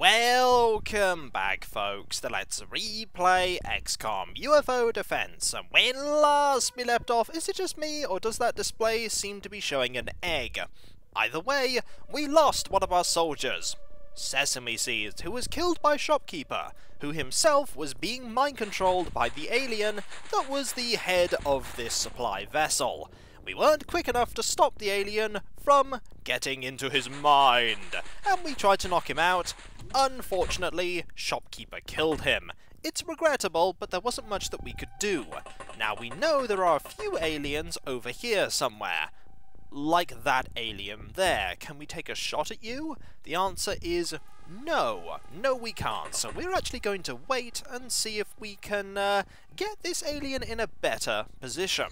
Welcome back, folks, to Let's Replay XCOM UFO Defense. And when last we left off, is it just me, or does that display seem to be showing an egg? Either way, we lost one of our soldiers. Sesame Seeds, who was killed by Shopkeeper, who himself was being mind-controlled by the alien that was the head of this supply vessel. We weren't quick enough to stop the alien from getting into his mind, and we tried to knock him out. Unfortunately, Shopkeeper killed him. It's regrettable, but there wasn't much that we could do. Now we know there are a few aliens over here somewhere. Like that alien there. Can we take a shot at you? The answer is no. No, we can't. So we're actually going to wait and see if we can uh, get this alien in a better position.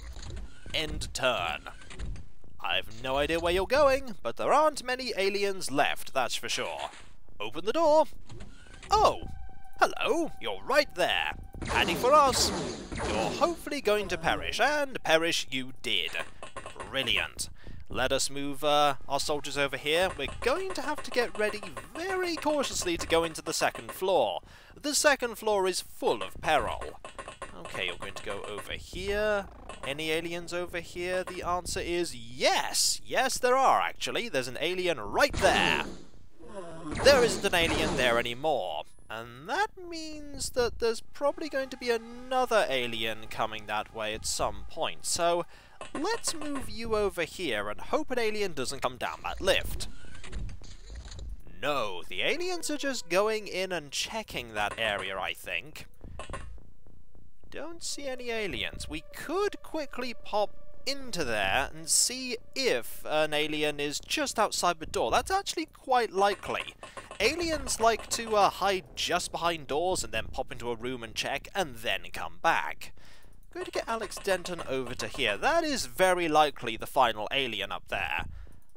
End turn. I've no idea where you're going, but there aren't many aliens left, that's for sure. Open the door. Oh, hello, you're right there. Handy for us. You're hopefully going to perish, and perish you did. Brilliant. Let us move uh, our soldiers over here. We're going to have to get ready very cautiously to go into the second floor. The second floor is full of peril. Okay, you're going to go over here. Any aliens over here? The answer is yes! Yes, there are, actually. There's an alien right there. There isn't an alien there anymore. And that means that there's probably going to be another alien coming that way at some point. So, let's move you over here and hope an alien doesn't come down that lift. No, the aliens are just going in and checking that area, I think. Don't see any aliens. We could quickly pop into there and see if an alien is just outside the door. That's actually quite likely. Aliens like to uh, hide just behind doors and then pop into a room and check, and then come back. I'm going to get Alex Denton over to here. That is very likely the final alien up there.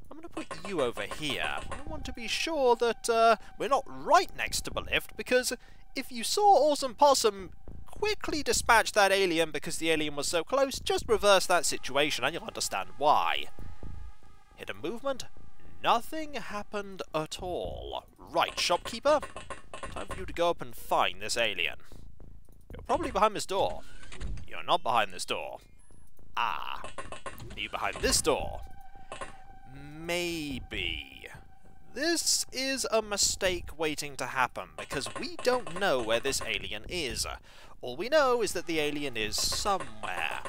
I'm going to put you over here. I want to be sure that uh, we're not right next to the lift, because if you saw Awesome Possum quickly dispatch that alien because the alien was so close, just reverse that situation and you'll understand why. Hidden movement? Nothing happened at all. Right, shopkeeper. Time for you to go up and find this alien. You're probably behind this door. You're not behind this door. Ah. Are you behind this door? Maybe. This is a mistake waiting to happen, because we don't know where this alien is. All we know is that the alien is somewhere.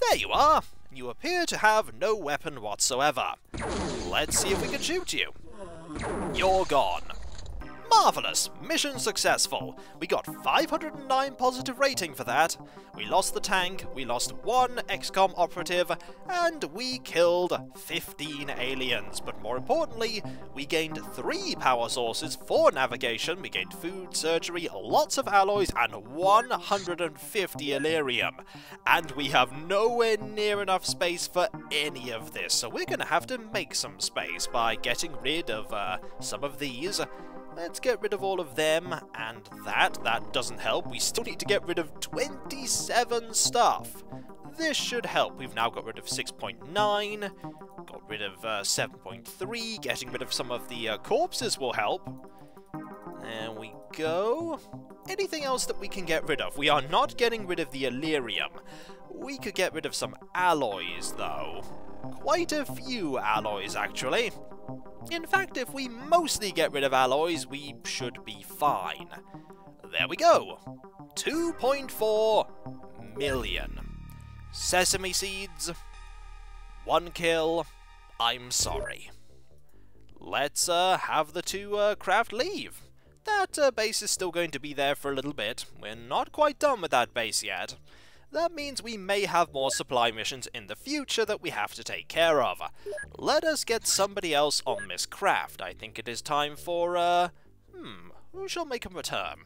There you are! You appear to have no weapon whatsoever. Let's see if we can shoot you. You're gone. Marvellous! Mission successful! We got 509 positive rating for that. We lost the tank, we lost one XCOM operative, and we killed 15 aliens. But more importantly, we gained 3 power sources for navigation, we gained food, surgery, lots of alloys, and 150 Elerium. And we have nowhere near enough space for any of this, so we're gonna have to make some space by getting rid of uh, some of these Let's get rid of all of them and that. That doesn't help. We still need to get rid of 27 stuff. This should help. We've now got rid of 6.9, got rid of uh, 7.3, getting rid of some of the uh, corpses will help. There we go. Anything else that we can get rid of? We are not getting rid of the Elerium. We could get rid of some alloys, though. Quite a few alloys, actually. In fact, if we mostly get rid of alloys, we should be fine. There we go. 2.4 million. Sesame seeds. One kill. I'm sorry. Let's uh, have the two uh, craft leave. That uh, base is still going to be there for a little bit. We're not quite done with that base yet that means we may have more supply missions in the future that we have to take care of. Let us get somebody else on Miss Craft. I think it is time for, uh, hmm, who shall make a return?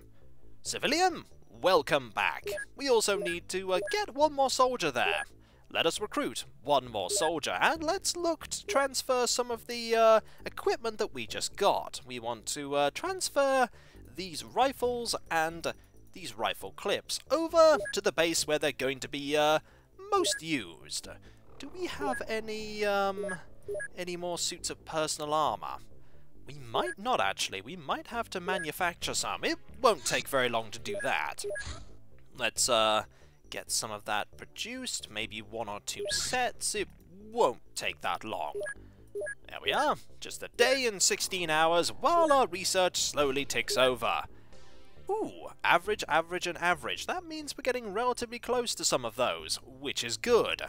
Civilian, welcome back. We also need to uh, get one more soldier there. Let us recruit one more soldier, and let's look to transfer some of the uh, equipment that we just got. We want to uh, transfer these rifles and these rifle clips over to the base where they're going to be uh, most used. Do we have any um, any more suits of personal armor? We might not actually. We might have to manufacture some. It won't take very long to do that. Let's uh, get some of that produced. Maybe one or two sets. It won't take that long. There we are. Just a day and 16 hours while our research slowly ticks over. Ooh, average, average, and average. That means we're getting relatively close to some of those, which is good.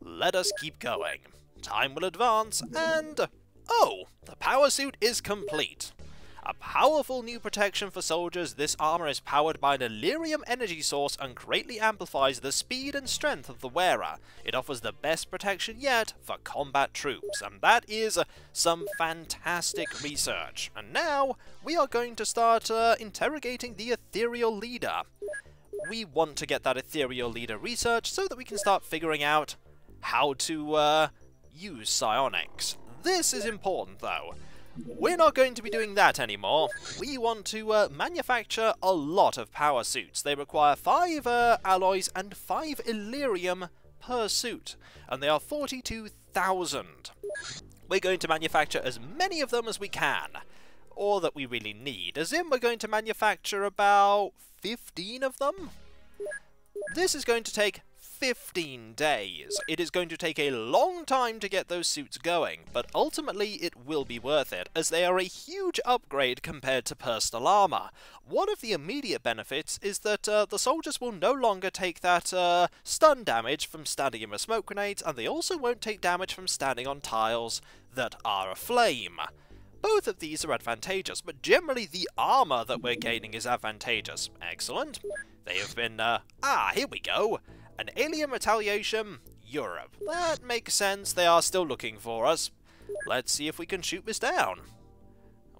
Let us keep going. Time will advance, and... Oh! The power suit is complete. A powerful new protection for soldiers, this armor is powered by an Elerium energy source and greatly amplifies the speed and strength of the wearer. It offers the best protection yet for combat troops, and that is some fantastic research. And now, we are going to start uh, interrogating the ethereal leader. We want to get that ethereal leader research so that we can start figuring out how to uh, use psionics. This is important though. We're not going to be doing that anymore. We want to uh, manufacture a lot of power suits. They require 5 uh, alloys and 5 Elerium per suit, and they are 42,000. We're going to manufacture as many of them as we can, or that we really need, as in we're going to manufacture about 15 of them? This is going to take 15 days. It is going to take a long time to get those suits going, but ultimately it will be worth it, as they are a huge upgrade compared to personal armor. One of the immediate benefits is that uh, the soldiers will no longer take that uh, stun damage from standing in with smoke grenades, and they also won't take damage from standing on tiles that are aflame. Both of these are advantageous, but generally the armor that we're gaining is advantageous. Excellent. They have been, uh, ah, here we go. An alien retaliation, Europe. That makes sense, they are still looking for us. Let's see if we can shoot this down.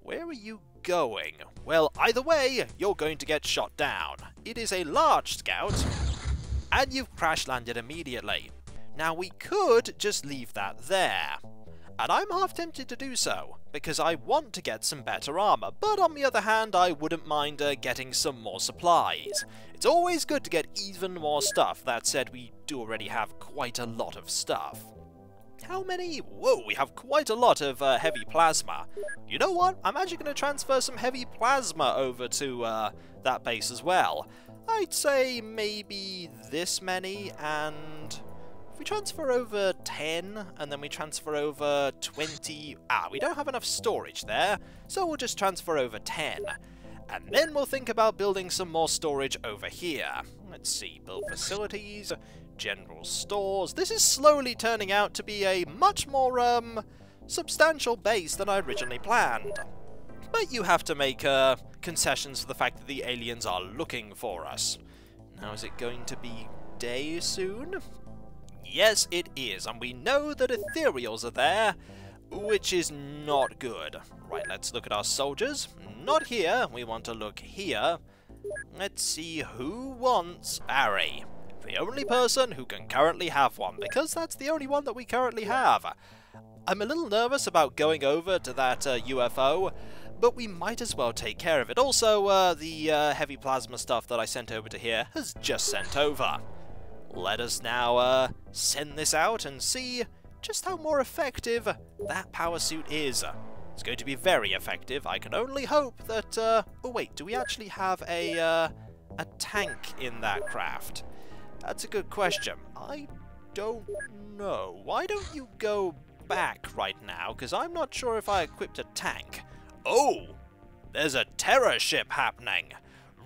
Where are you going? Well, either way, you're going to get shot down. It is a large scout, and you've crash landed immediately. Now we could just leave that there. And I'm half tempted to do so, because I want to get some better armour, but on the other hand I wouldn't mind uh, getting some more supplies. It's always good to get even more stuff, that said we do already have quite a lot of stuff. How many? Whoa, we have quite a lot of uh, heavy plasma. You know what? I'm actually going to transfer some heavy plasma over to uh, that base as well. I'd say maybe this many and if we transfer over 10, and then we transfer over 20... Ah, we don't have enough storage there, so we'll just transfer over 10. And then we'll think about building some more storage over here. Let's see, build facilities, general stores. This is slowly turning out to be a much more, um, substantial base than I originally planned. But you have to make, uh, concessions for the fact that the aliens are looking for us. Now, is it going to be day soon? Yes, it is, and we know that ethereals are there, which is not good. Right, let's look at our soldiers. Not here, we want to look here. Let's see who wants Barry. The only person who can currently have one, because that's the only one that we currently have. I'm a little nervous about going over to that uh, UFO, but we might as well take care of it. Also, uh, the uh, heavy plasma stuff that I sent over to here has just sent over. Let us now uh, send this out and see just how more effective that power suit is. It's going to be very effective. I can only hope that... Uh, oh wait, do we actually have a, uh, a tank in that craft? That's a good question. I don't know. Why don't you go back right now? Because I'm not sure if I equipped a tank. Oh! There's a terror ship happening!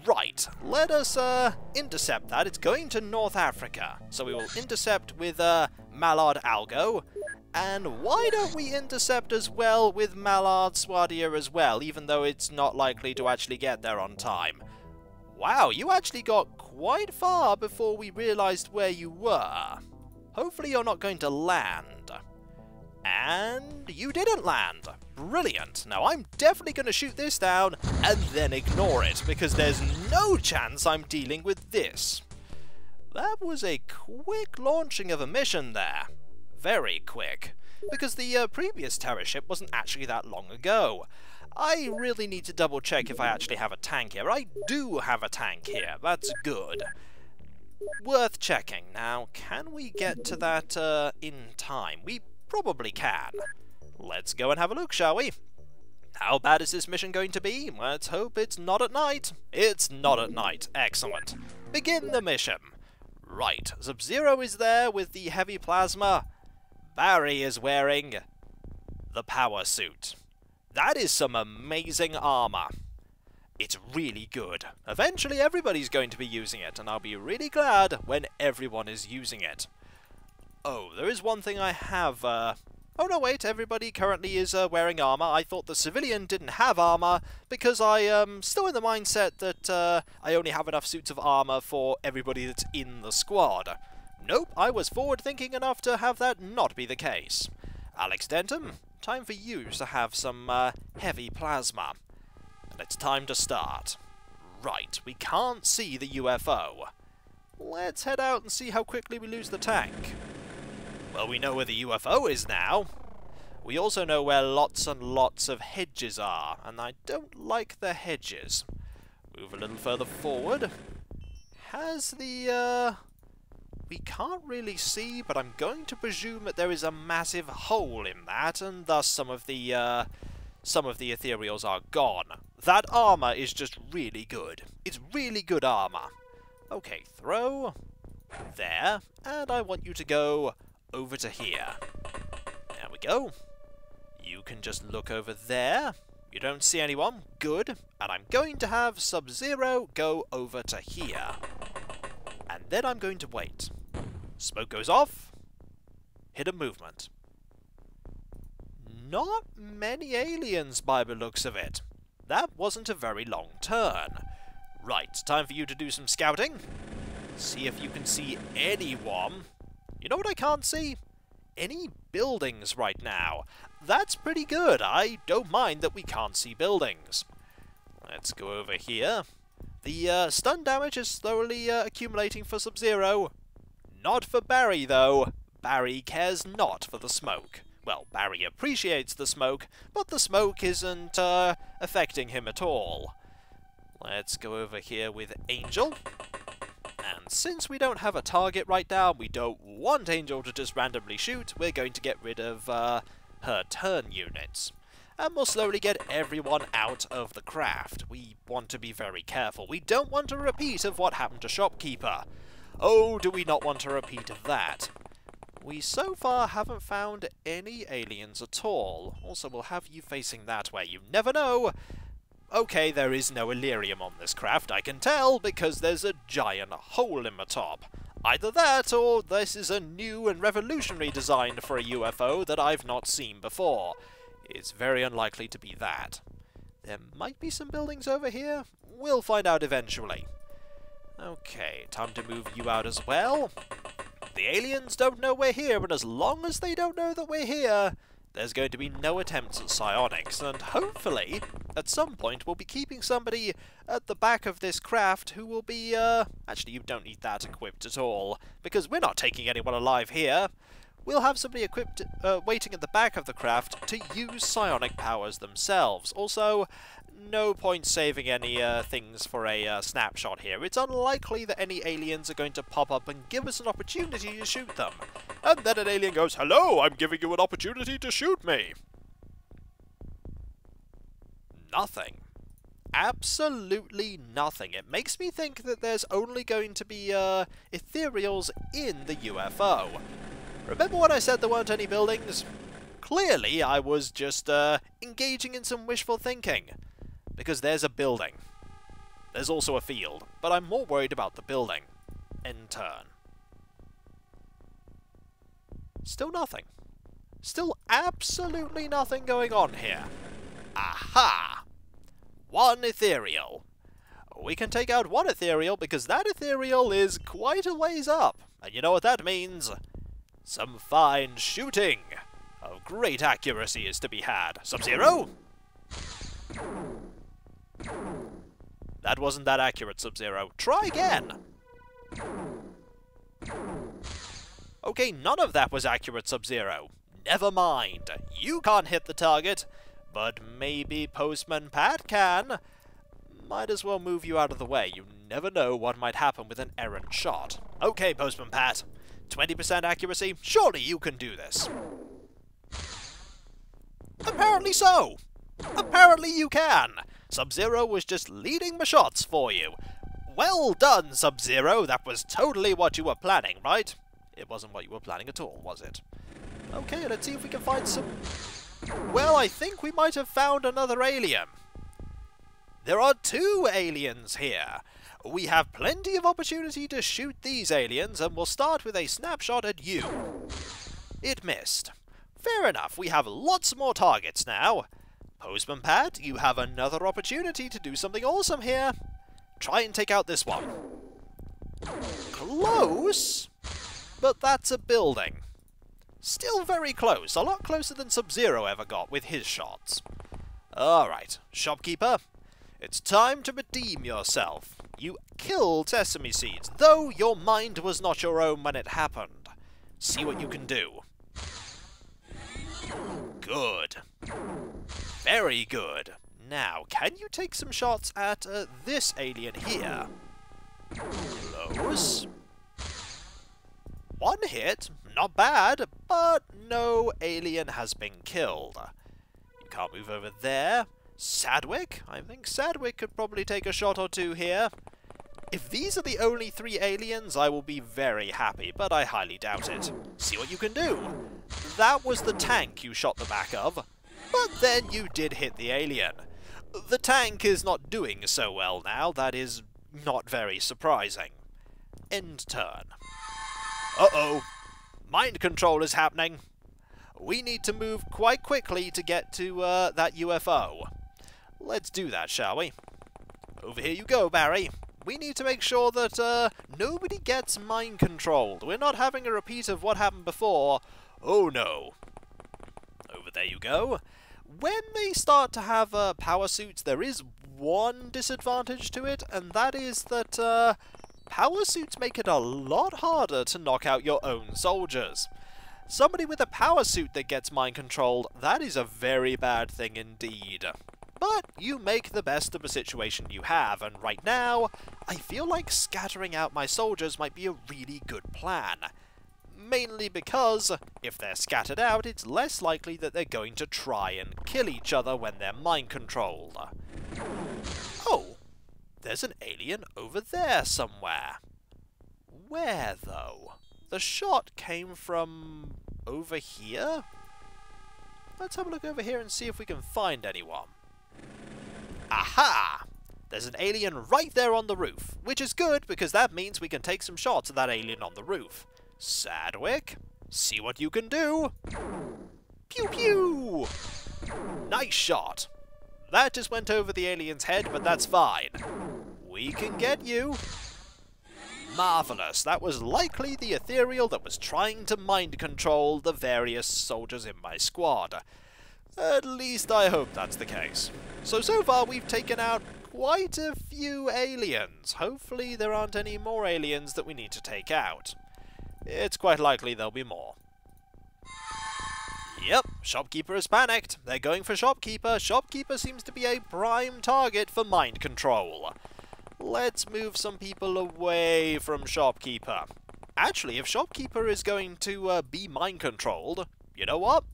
Right, let us uh, intercept that. It's going to North Africa. So we will intercept with uh, Mallard Algo. And why don't we intercept as well with Mallard Swadia as well, even though it's not likely to actually get there on time? Wow, you actually got quite far before we realised where you were. Hopefully you're not going to land. And you didn't land. Brilliant. Now I'm definitely going to shoot this down and then ignore it, because there's no chance I'm dealing with this. That was a quick launching of a mission there. Very quick. Because the uh, previous terror ship wasn't actually that long ago. I really need to double check if I actually have a tank here. I do have a tank here. That's good. Worth checking. Now, can we get to that uh, in time? We probably can. Let's go and have a look, shall we? How bad is this mission going to be? Let's hope it's not at night. It's not at night. Excellent. Begin the mission. Right, Sub-Zero is there with the heavy plasma. Barry is wearing the power suit. That is some amazing armor. It's really good. Eventually everybody's going to be using it, and I'll be really glad when everyone is using it. Oh, there is one thing I have, uh... Oh no, wait, everybody currently is uh, wearing armor. I thought the civilian didn't have armor, because I am um, still in the mindset that uh, I only have enough suits of armor for everybody that's in the squad. Nope, I was forward-thinking enough to have that not be the case. Alex Denton, time for you to have some uh, heavy plasma. And it's time to start. Right, we can't see the UFO. Let's head out and see how quickly we lose the tank. Well, we know where the UFO is now. We also know where lots and lots of hedges are, and I don't like the hedges. Move a little further forward. Has the, uh... We can't really see, but I'm going to presume that there is a massive hole in that, and thus some of the, uh... Some of the ethereals are gone. That armor is just really good. It's really good armor. Okay, throw. There. And I want you to go over to here. There we go. You can just look over there. You don't see anyone. Good. And I'm going to have Sub-Zero go over to here. And then I'm going to wait. Smoke goes off. Hit a movement. Not many aliens by the looks of it. That wasn't a very long turn. Right, time for you to do some scouting. See if you can see anyone. You know what I can't see? Any buildings right now. That's pretty good. I don't mind that we can't see buildings. Let's go over here. The uh, stun damage is slowly uh, accumulating for Sub-Zero. Not for Barry, though. Barry cares not for the smoke. Well, Barry appreciates the smoke, but the smoke isn't uh, affecting him at all. Let's go over here with Angel. And since we don't have a target right now, we don't want Angel to just randomly shoot, we're going to get rid of uh, her turn units. And we'll slowly get everyone out of the craft. We want to be very careful. We don't want a repeat of what happened to Shopkeeper. Oh, do we not want a repeat of that? We so far haven't found any aliens at all. Also, we'll have you facing that way. You never know. Okay, there is no Elerium on this craft, I can tell, because there's a giant hole in the top. Either that, or this is a new and revolutionary design for a UFO that I've not seen before. It's very unlikely to be that. There might be some buildings over here. We'll find out eventually. Okay, time to move you out as well. The aliens don't know we're here, and as long as they don't know that we're here, there's going to be no attempts at psionics, and hopefully, at some point, we'll be keeping somebody at the back of this craft who will be, uh... Actually, you don't need that equipped at all, because we're not taking anyone alive here. We'll have somebody equipped, uh, waiting at the back of the craft to use psionic powers themselves. Also, no point saving any uh, things for a uh, snapshot here. It's unlikely that any aliens are going to pop up and give us an opportunity to shoot them. And then an alien goes, Hello, I'm giving you an opportunity to shoot me. Nothing. Absolutely nothing. It makes me think that there's only going to be uh, ethereals in the UFO. Remember when I said there weren't any buildings? Clearly, I was just uh, engaging in some wishful thinking because there's a building. There's also a field, but I'm more worried about the building. End turn. Still nothing. Still absolutely nothing going on here. Aha! One ethereal. We can take out one ethereal because that ethereal is quite a ways up. And you know what that means? Some fine shooting. Of great accuracy is to be had. Sub-Zero? That wasn't that accurate, Sub-Zero. Try again! Okay, none of that was accurate, Sub-Zero. Never mind. You can't hit the target, but maybe Postman Pat can. Might as well move you out of the way. You never know what might happen with an errant shot. Okay, Postman Pat. 20% accuracy? Surely you can do this. Apparently so! Apparently you can! Sub-Zero was just leading my shots for you. Well done, Sub-Zero. That was totally what you were planning, right? It wasn't what you were planning at all, was it? Okay, let's see if we can find some... Well, I think we might have found another alien. There are two aliens here. We have plenty of opportunity to shoot these aliens, and we'll start with a snapshot at you. It missed. Fair enough, we have lots more targets now. Postman Pat, you have another opportunity to do something awesome here. Try and take out this one. Close? But that's a building. Still very close, a lot closer than Sub-Zero ever got with his shots. Alright, shopkeeper, it's time to redeem yourself. You killed sesame seeds, though your mind was not your own when it happened. See what you can do. Good. Very good. Now, can you take some shots at uh, this alien here? Close. One hit, not bad, but no alien has been killed. You can't move over there. Sadwick? I think Sadwick could probably take a shot or two here. If these are the only three aliens, I will be very happy, but I highly doubt it. See what you can do. That was the tank you shot the back of, but then you did hit the alien. The tank is not doing so well now, that is not very surprising. End turn. Uh-oh. Mind control is happening. We need to move quite quickly to get to uh, that UFO. Let's do that, shall we? Over here you go, Barry. We need to make sure that uh, nobody gets mind controlled. We're not having a repeat of what happened before. Oh no. Over there you go. When they start to have uh, power suits, there is one disadvantage to it, and that is that uh, power suits make it a lot harder to knock out your own soldiers. Somebody with a power suit that gets mind controlled, that is a very bad thing indeed. But you make the best of the situation you have, and right now, I feel like scattering out my soldiers might be a really good plan. Mainly because, if they're scattered out, it's less likely that they're going to try and kill each other when they're mind-controlled. Oh, there's an alien over there somewhere. Where, though? The shot came from over here? Let's have a look over here and see if we can find anyone. Aha! There's an alien right there on the roof, which is good because that means we can take some shots of that alien on the roof. Sadwick, see what you can do. Pew pew! Nice shot. That just went over the alien's head, but that's fine. We can get you. Marvellous. That was likely the ethereal that was trying to mind control the various soldiers in my squad. At least I hope that's the case. So, so far we've taken out quite a few aliens. Hopefully there aren't any more aliens that we need to take out. It's quite likely there'll be more. Yep, Shopkeeper has panicked. They're going for Shopkeeper. Shopkeeper seems to be a prime target for mind control. Let's move some people away from Shopkeeper. Actually, if Shopkeeper is going to uh, be mind controlled, you know what?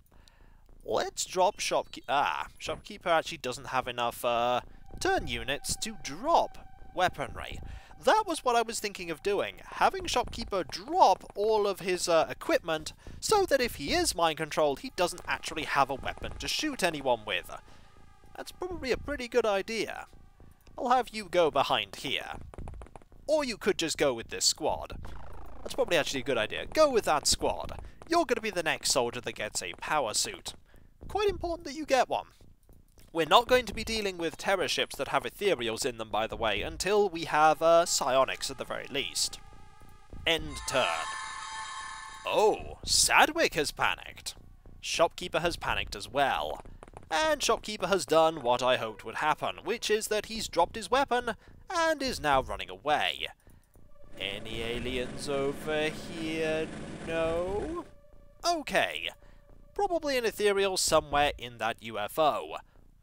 Let's drop Shopkeeper. Ah, Shopkeeper actually doesn't have enough uh, turn units to drop weaponry. That was what I was thinking of doing, having Shopkeeper drop all of his uh, equipment so that if he is mind-controlled, he doesn't actually have a weapon to shoot anyone with. That's probably a pretty good idea. I'll have you go behind here. Or you could just go with this squad. That's probably actually a good idea. Go with that squad. You're going to be the next soldier that gets a power suit. Quite important that you get one. We're not going to be dealing with terror ships that have ethereals in them, by the way, until we have uh, psionics at the very least. End turn. Oh, Sadwick has panicked. Shopkeeper has panicked as well. And Shopkeeper has done what I hoped would happen, which is that he's dropped his weapon and is now running away. Any aliens over here? No? Okay, probably an ethereal somewhere in that UFO.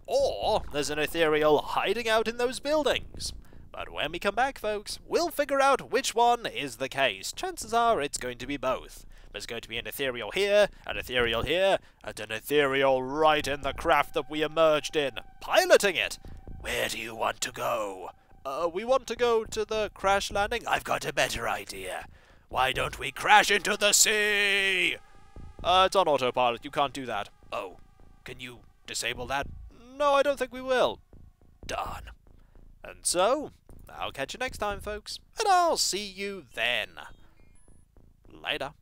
Or there's an ethereal hiding out in those buildings. But when we come back, folks, we'll figure out which one is the case. Chances are it's going to be both. There's going to be an ethereal here, an ethereal here, and an ethereal right in the craft that we emerged in, piloting it. Where do you want to go? Uh, we want to go to the crash landing. I've got a better idea. Why don't we crash into the sea? Uh, it's on autopilot. You can't do that. Oh, can you disable that? No, I don't think we will. Done. And so, I'll catch you next time, folks, and I'll see you then. Later.